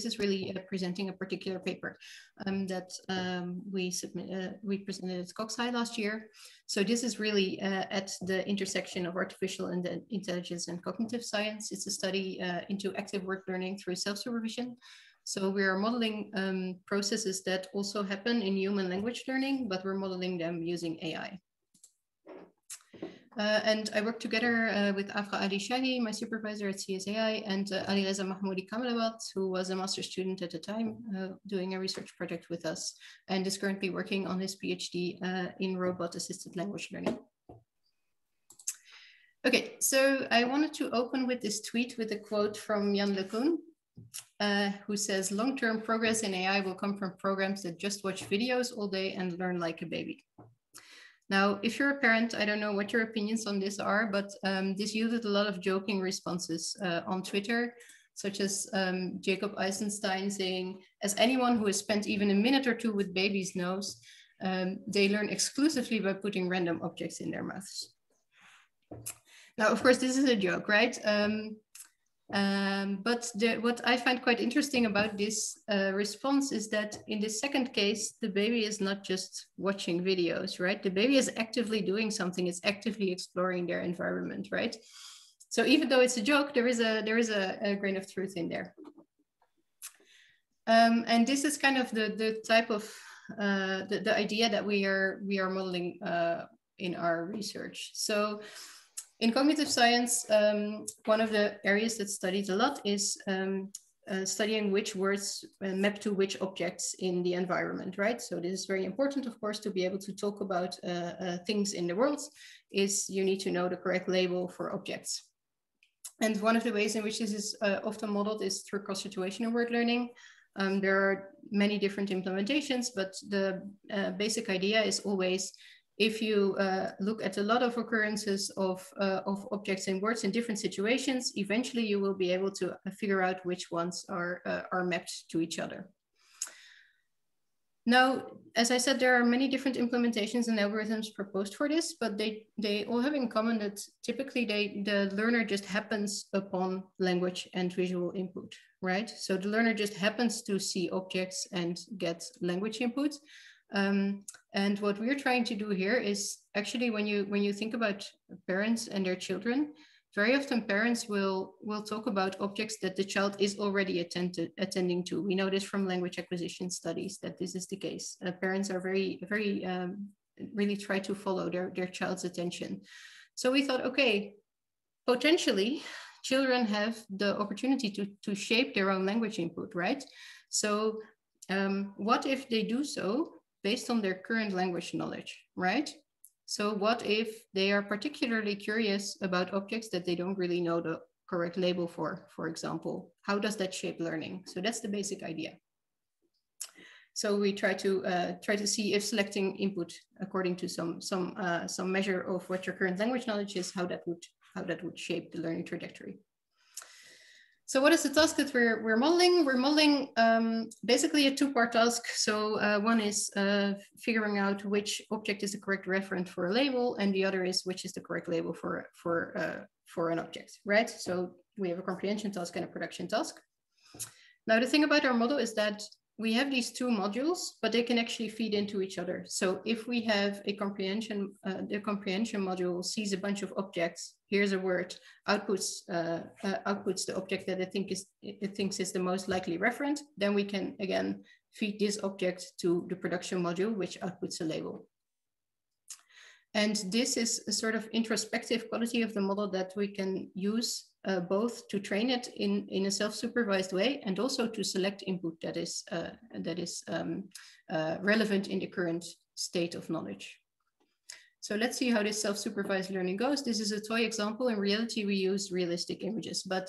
This is really uh, presenting a particular paper um, that um, we submit, uh, we presented at CogSci last year. So this is really uh, at the intersection of artificial intelligence and cognitive science. It's a study into active word learning through self-supervision. So we are modeling um, processes that also happen in human language learning, but we're modeling them using AI. Uh, and I work together uh, with Afra Alishahi, my supervisor at CSAI, and uh, Ali Reza Mahmoudi Kamalabad, who was a master student at the time, uh, doing a research project with us, and is currently working on his PhD uh, in robot-assisted language learning. Okay, so I wanted to open with this tweet with a quote from Yann LeCun, uh, who says, long-term progress in AI will come from programs that just watch videos all day and learn like a baby. Now, if you're a parent, I don't know what your opinions on this are, but um, this yielded a lot of joking responses uh, on Twitter, such as um, Jacob Eisenstein saying, as anyone who has spent even a minute or two with babies knows, um, they learn exclusively by putting random objects in their mouths. Now, of course, this is a joke, right? Um, um, but the, what I find quite interesting about this uh, response is that in the second case, the baby is not just watching videos, right? The baby is actively doing something, it's actively exploring their environment, right? So even though it's a joke, there is a, there is a, a grain of truth in there. Um, and this is kind of the, the type of, uh, the, the idea that we are, we are modeling uh, in our research. So in cognitive science, um, one of the areas that's studied a lot is um, uh, studying which words uh, map to which objects in the environment, right? So this is very important, of course, to be able to talk about uh, uh things in the world is you need to know the correct label for objects. And one of the ways in which this is uh, often modeled is through cross-situational word learning. Um, there are many different implementations, but the uh, basic idea is always if you uh, look at a lot of occurrences of, uh, of objects and words in different situations, eventually you will be able to uh, figure out which ones are, uh, are mapped to each other. Now, as I said, there are many different implementations and algorithms proposed for this, but they, they all have in common that typically they, the learner just happens upon language and visual input, right? So the learner just happens to see objects and get language input. Um, and what we're trying to do here is actually when you when you think about parents and their children, very often parents will will talk about objects that the child is already attended, attending to. We know this from language acquisition studies that this is the case. Uh, parents are very very um, really try to follow their their child's attention. So we thought, okay, potentially children have the opportunity to to shape their own language input, right? So um, what if they do so based on their current language knowledge, right? So what if they are particularly curious about objects that they don't really know the correct label for, for example? How does that shape learning? So that's the basic idea. So we try to uh, try to see if selecting input according to some some uh, some measure of what your current language knowledge is, how that would how that would shape the learning trajectory. So what is the task that we're, we're modeling? We're modeling um, basically a two-part task. So uh, one is uh, figuring out which object is the correct referent for a label, and the other is which is the correct label for, for, uh, for an object, right? So we have a comprehension task and a production task. Now the thing about our model is that we have these two modules, but they can actually feed into each other. So if we have a comprehension, uh, the comprehension module sees a bunch of objects, here's a word, outputs uh, uh, outputs the object that it, think is, it thinks is the most likely referent, then we can again feed this object to the production module, which outputs a label. And this is a sort of introspective quality of the model that we can use uh, both to train it in, in a self-supervised way and also to select input that is, uh, that is um, uh, relevant in the current state of knowledge. So let's see how this self-supervised learning goes. This is a toy example. In reality, we use realistic images, but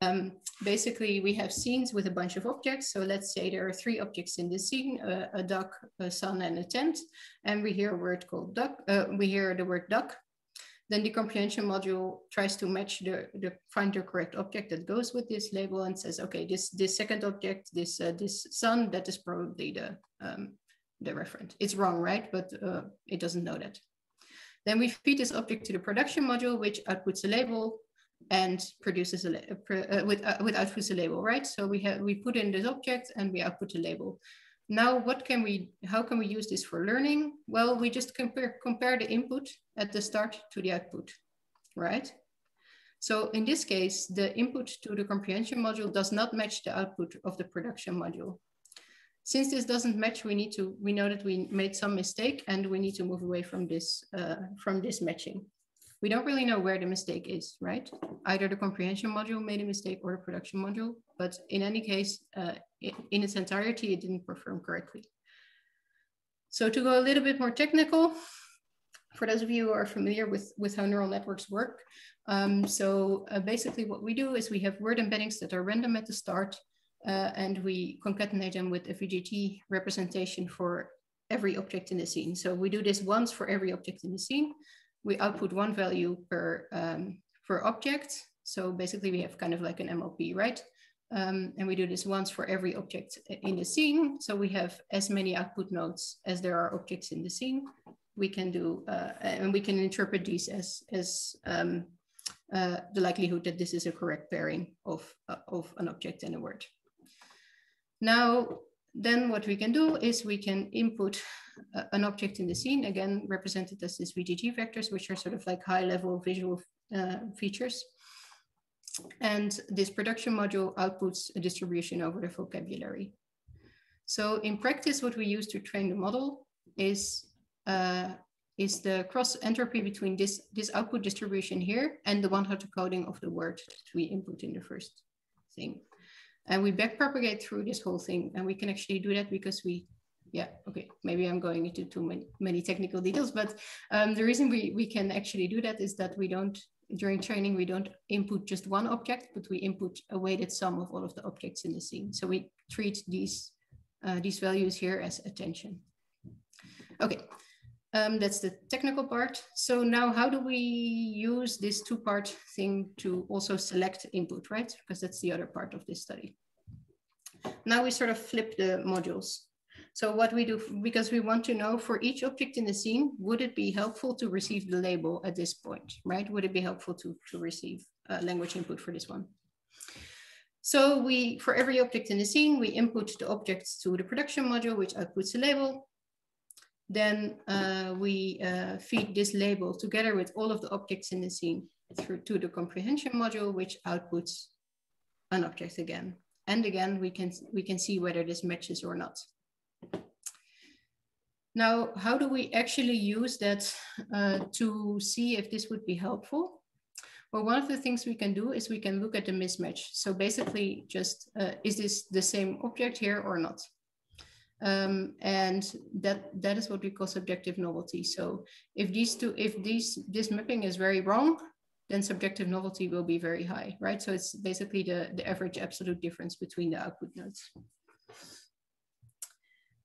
um, basically we have scenes with a bunch of objects. So let's say there are three objects in this scene, a duck, a sun, and a tent. And we hear a word called duck, uh, we hear the word duck. Then the comprehension module tries to match the, the find the correct object that goes with this label and says, okay, this this second object, this uh, this sun, that is probably the um, the referent. It's wrong, right? But uh, it doesn't know that. Then we feed this object to the production module, which outputs a label. and produces a, uh, with, uh, with outputs a label, right? So we have we put in this object and we output a label. Now, what can we, how can we use this for learning? Well, we just compare, compare the input at the start to the output, right? So in this case, the input to the comprehension module does not match the output of the production module. Since this doesn't match, we need to, we know that we made some mistake and we need to move away from this, uh, from this matching we don't really know where the mistake is, right? Either the comprehension module made a mistake or the production module, but in any case, uh, in its entirety, it didn't perform correctly. So to go a little bit more technical, for those of you who are familiar with, with how neural networks work, um, so uh, basically what we do is we have word embeddings that are random at the start, uh, and we concatenate them with a VGG representation for every object in the scene. So we do this once for every object in the scene we output one value per, um, per object. So basically we have kind of like an MLP, right? Um, and we do this once for every object in the scene. So we have as many output nodes as there are objects in the scene. We can do, uh, and we can interpret these as, as um, uh, the likelihood that this is a correct pairing of, uh, of an object and a word. Now, then what we can do is we can input uh, an object in the scene, again, represented as these VGG vectors, which are sort of like high level visual uh, features. And this production module outputs a distribution over the vocabulary. So in practice, what we use to train the model is, uh, is the cross entropy between this, this output distribution here and the one-hot coding of the word that we input in the first thing. And we backpropagate through this whole thing. And we can actually do that because we, yeah, okay, maybe I'm going into too many, many technical details, but um, the reason we, we can actually do that is that we don't, during training, we don't input just one object, but we input a weighted sum of all of the objects in the scene. So we treat these, uh, these values here as attention. Okay, um, that's the technical part. So now how do we use this two-part thing to also select input, right? Because that's the other part of this study. Now we sort of flip the modules. So what we do, because we want to know for each object in the scene, would it be helpful to receive the label at this point, right? Would it be helpful to, to receive uh, language input for this one? So we, for every object in the scene, we input the objects to the production module, which outputs a label. Then uh, we uh, feed this label together with all of the objects in the scene through to the comprehension module, which outputs an object again. And again, we can, we can see whether this matches or not. Now, how do we actually use that uh, to see if this would be helpful? Well, one of the things we can do is we can look at the mismatch. So basically just, uh, is this the same object here or not? Um, and that that is what we call subjective novelty. So if these two, if these this mapping is very wrong, then subjective novelty will be very high, right? So it's basically the, the average absolute difference between the output nodes.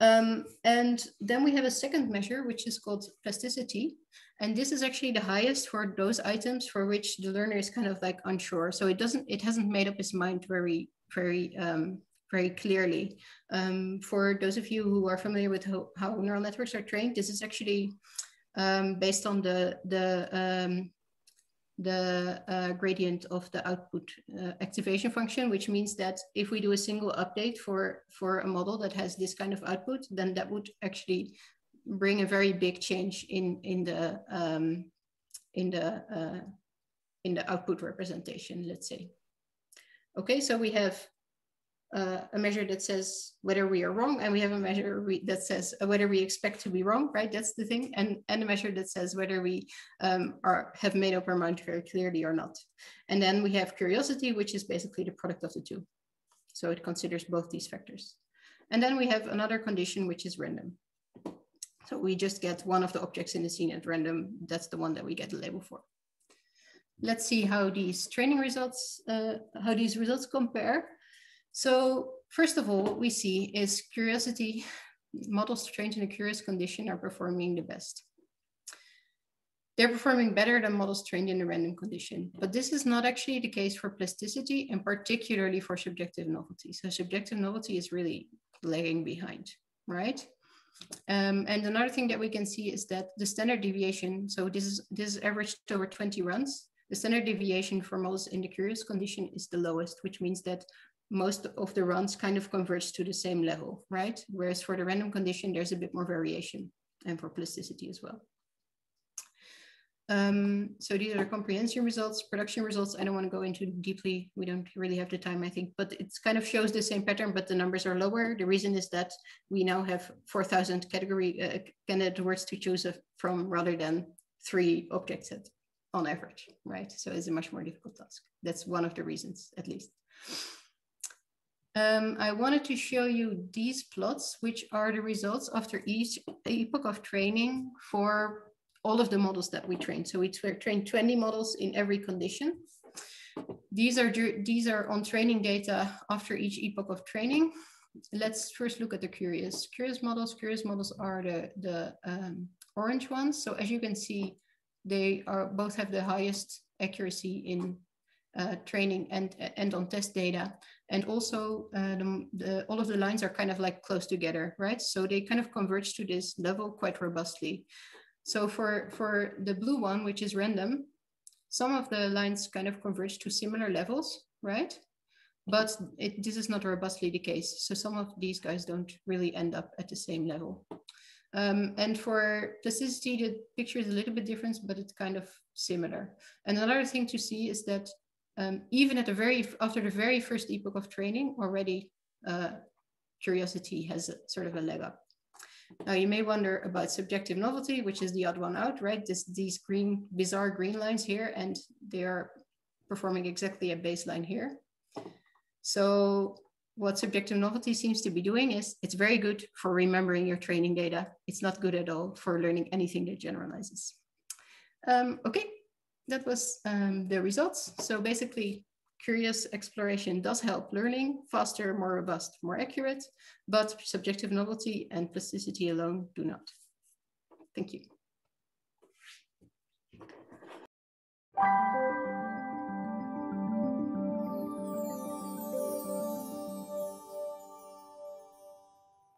Um, and then we have a second measure, which is called plasticity. And this is actually the highest for those items for which the learner is kind of like unsure. So it doesn't, it hasn't made up his mind very, very um, very clearly. Um, for those of you who are familiar with how, how neural networks are trained, this is actually um, based on the, the, um, the uh, gradient of the output uh, activation function, which means that if we do a single update for, for a model that has this kind of output, then that would actually bring a very big change in, in the, um, in the, uh, in the output representation, let's say. Okay, so we have uh, a measure that says whether we are wrong, and we have a measure we, that says uh, whether we expect to be wrong, right? That's the thing, and, and a measure that says whether we um, are have made up our mind very clearly or not. And then we have curiosity, which is basically the product of the two. So it considers both these factors. And then we have another condition, which is random. So we just get one of the objects in the scene at random. That's the one that we get the label for. Let's see how these training results, uh, how these results compare. So first of all, what we see is curiosity, models trained in a curious condition are performing the best. They're performing better than models trained in a random condition, but this is not actually the case for plasticity and particularly for subjective novelty. So subjective novelty is really lagging behind, right? Um, and another thing that we can see is that the standard deviation, so this is, this is averaged over 20 runs, The standard deviation for models in the curious condition is the lowest, which means that most of the runs kind of converge to the same level, right? Whereas for the random condition, there's a bit more variation and for plasticity as well. Um, so these are comprehension results, production results. I don't want to go into deeply. We don't really have the time, I think, but it kind of shows the same pattern, but the numbers are lower. The reason is that we now have 4,000 category uh, candidate words to choose from rather than three object sets on average, right? So it's a much more difficult task. That's one of the reasons, at least. Um, I wanted to show you these plots, which are the results after each epoch of training for all of the models that we trained. So we trained 20 models in every condition. These are, these are on training data after each epoch of training. Let's first look at the curious. Curious models, curious models are the, the um, orange ones. So as you can see, they are both have the highest accuracy in uh, training and, and on test data. And also uh, the, the, all of the lines are kind of like close together, right? So they kind of converge to this level quite robustly. So for, for the blue one, which is random, some of the lines kind of converge to similar levels, right? But it, this is not robustly the case. So some of these guys don't really end up at the same level. Um, and for plasticity, the picture is a little bit different, but it's kind of similar. And another thing to see is that um, even at the very after the very first epoch of training, already uh, curiosity has a, sort of a leg up. Now you may wonder about subjective novelty, which is the odd one out, right? This, these green, bizarre green lines here, and they are performing exactly a baseline here. So what subjective novelty seems to be doing is it's very good for remembering your training data. It's not good at all for learning anything that generalizes. Um, okay, that was um, the results. So basically, curious exploration does help learning faster, more robust, more accurate, but subjective novelty and plasticity alone do not. Thank you.